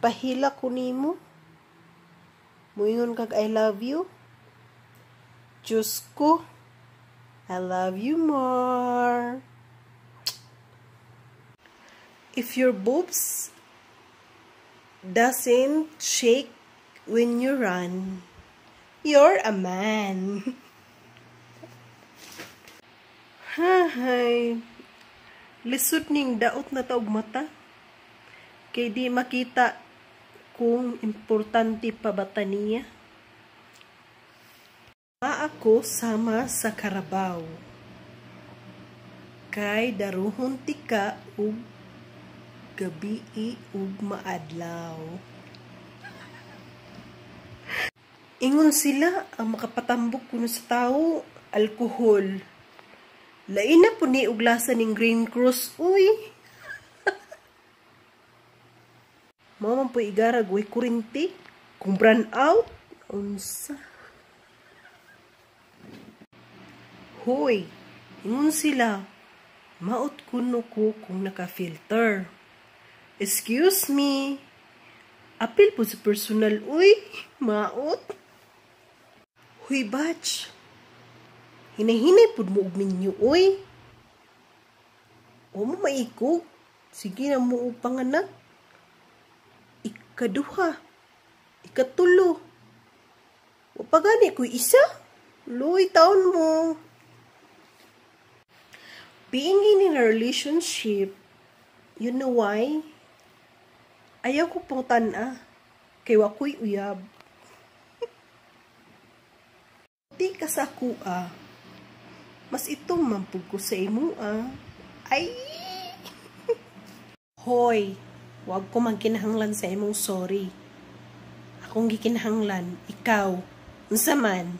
Gipahila ko nimo. Muingon kag I love you. Diyos ko. I love you more. If your boobs doesn't shake when you run, you're a man. Hahay. Lisod ning daot na taog mata. Kay di makita kung importante pa ba ta niya. Ma ako sama sa karabaw. Kay daruhon tika ug gabi ug maadlaw. Ingon sila ang makapatambok kuno sa tao, alkohol. Lain na po ni uglasan ning Green Cross, uy. Mao po igarag way kurinti, kung brand out, unsa. Hoy, ingon sila, maot kuno ko kung naka-filter. Excuse me, apil po sa personal, uy, maot. Huy, batch. Hinahinay po mo og minyo, uy. O mo maikog. Sige na mo og panganak. Ikaduha. Ikatulo. O pagani ko isa. Luy taon mo. Being in a relationship, you know why? Ayaw ko pong tana. Kay wakoy uyab. Di ka sa kuha. Mas ito mampug ko sa imo ah. Ay! Hoy, wag ko man kinahanglan sa imong sorry. Akong gikinahanglan, ikaw, unsa man,